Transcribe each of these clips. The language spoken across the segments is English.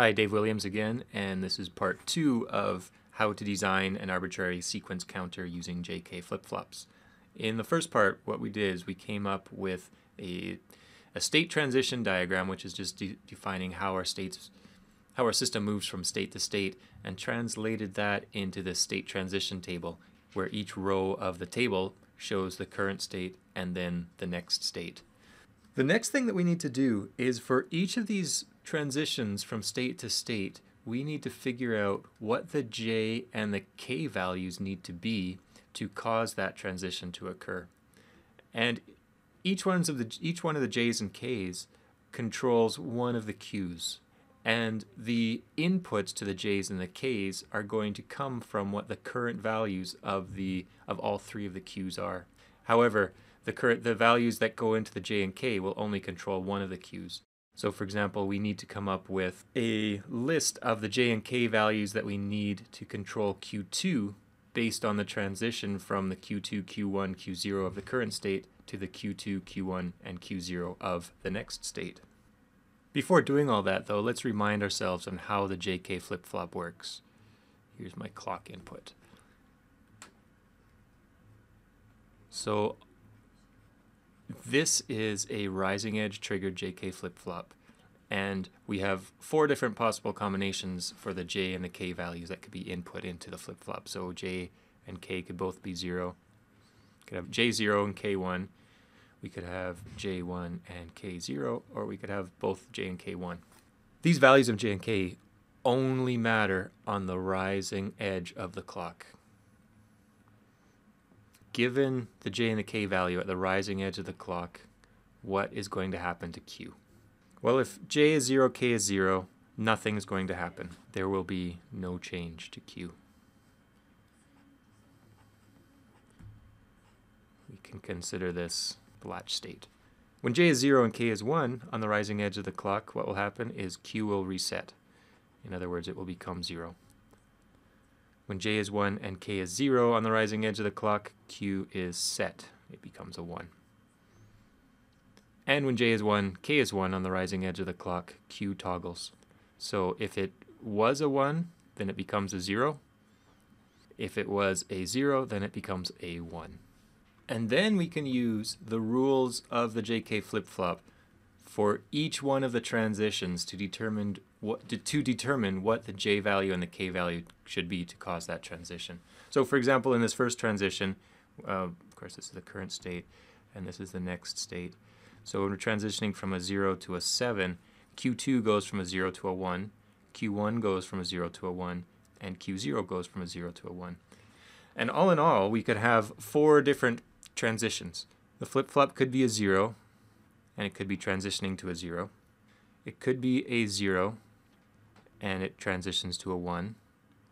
Hi, Dave Williams again, and this is part two of how to design an arbitrary sequence counter using JK flip-flops. In the first part, what we did is we came up with a, a state transition diagram, which is just de defining how our states, how our system moves from state to state, and translated that into the state transition table, where each row of the table shows the current state and then the next state. The next thing that we need to do is for each of these transitions from state to state, we need to figure out what the j and the k values need to be to cause that transition to occur. And each ones of the each one of the j's and k's controls one of the q's. And the inputs to the j's and the k's are going to come from what the current values of the of all three of the q's are. However, the current the values that go into the j and k will only control one of the q's. So for example, we need to come up with a list of the J and K values that we need to control Q2 based on the transition from the Q2, Q1, Q0 of the current state to the Q2, Q1, and Q0 of the next state. Before doing all that though, let's remind ourselves on how the JK flip-flop works. Here's my clock input. So this is a rising edge triggered JK flip-flop and we have four different possible combinations for the J and the K values that could be input into the flip-flop. So J and K could both be 0. We could have J0 and K1. We could have J1 and K0, or we could have both J and K1. These values of J and K only matter on the rising edge of the clock given the j and the k value at the rising edge of the clock, what is going to happen to q? Well, if j is 0, k is 0, nothing is going to happen. There will be no change to q. We can consider this the latch state. When j is 0 and k is 1 on the rising edge of the clock, what will happen is q will reset. In other words, it will become 0. When j is 1 and k is 0 on the rising edge of the clock, q is set. It becomes a 1. And when j is 1, k is 1 on the rising edge of the clock, q toggles. So if it was a 1, then it becomes a 0. If it was a 0, then it becomes a 1. And then we can use the rules of the JK flip-flop for each one of the transitions to determine what to, to, determine what the j value and the k value should be to cause that transition. So for example, in this first transition, uh, of course this is the current state, and this is the next state. So when we're transitioning from a 0 to a 7, Q2 goes from a 0 to a 1, Q1 goes from a 0 to a 1, and Q0 goes from a 0 to a 1. And all in all, we could have four different transitions. The flip-flop could be a 0, and it could be transitioning to a 0. It could be a 0 and it transitions to a 1.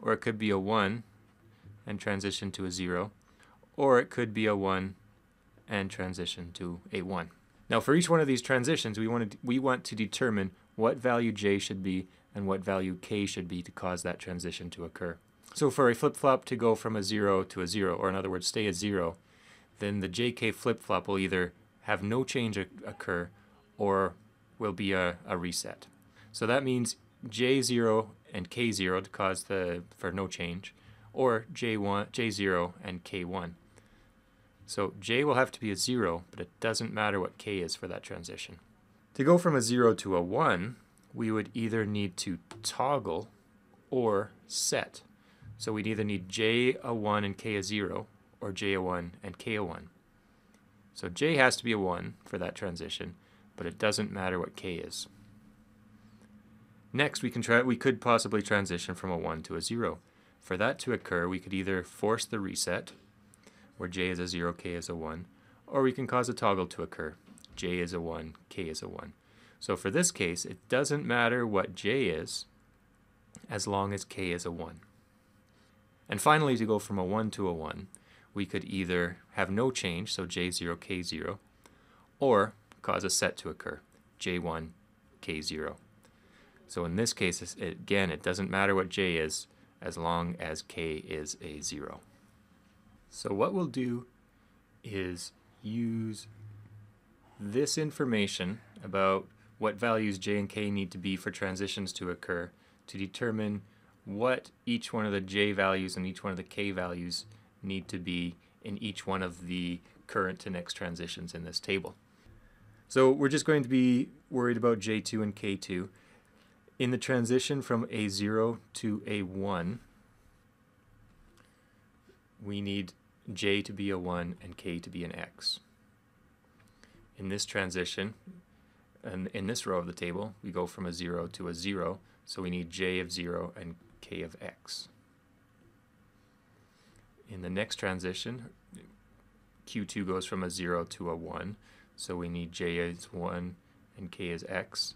Or it could be a 1 and transition to a 0. Or it could be a 1 and transition to a 1. Now for each one of these transitions, we want to, we want to determine what value j should be and what value k should be to cause that transition to occur. So for a flip-flop to go from a 0 to a 0, or in other words, stay at 0, then the jk flip-flop will either have no change occur or will be a, a reset. So that means J0 and K0 to cause the for no change, or J1, J0 and K1. So J will have to be a 0, but it doesn't matter what K is for that transition. To go from a 0 to a 1, we would either need to toggle or set. So we'd either need J a 1 and K a 0, or J a 1 and K a 1. So J has to be a 1 for that transition, but it doesn't matter what K is. Next, we, can try, we could possibly transition from a 1 to a 0. For that to occur, we could either force the reset, where J is a 0, K is a 1, or we can cause a toggle to occur. J is a 1, K is a 1. So for this case, it doesn't matter what J is, as long as K is a 1. And finally, to go from a 1 to a 1, we could either have no change, so J0, K0, or cause a set to occur, J1, K0. So in this case, again, it doesn't matter what J is as long as K is a 0. So what we'll do is use this information about what values j and k need to be for transitions to occur to determine what each one of the j values and each one of the k values need to be in each one of the current to next transitions in this table. So we're just going to be worried about J2 and K2. In the transition from A0 to A1, we need J to be a 1 and K to be an X. In this transition, and in this row of the table, we go from a 0 to a 0, so we need J of 0 and K of X. In the next transition, Q2 goes from a 0 to a 1, so we need J as 1 and K as X.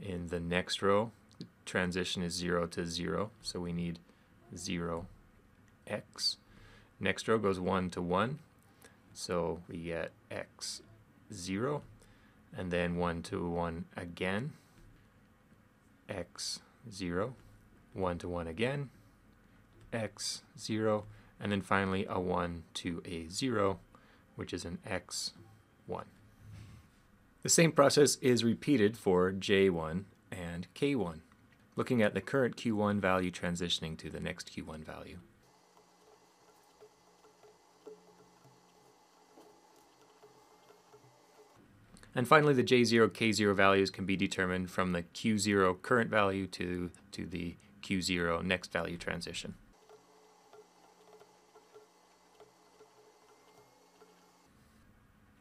In the next row, the transition is 0 to 0, so we need 0, X. Next row goes 1 to 1, so we get X 0, and then 1 to 1 again, X 0, 1 to 1 again, X 0, and then finally a 1 to a 0, which is an x1. The same process is repeated for j1 and k1, looking at the current q1 value transitioning to the next q1 value. And finally, the J0, K0 values can be determined from the Q0 current value to, to the Q0 next value transition.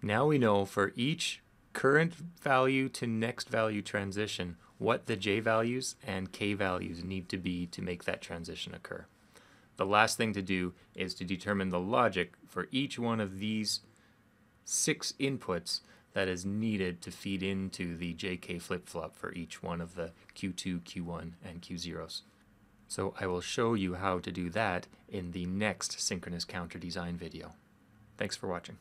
Now we know for each current value to next value transition what the J values and K values need to be to make that transition occur. The last thing to do is to determine the logic for each one of these six inputs that is needed to feed into the JK flip-flop for each one of the Q2, Q1, and Q0s. So I will show you how to do that in the next synchronous counter design video. Thanks for watching.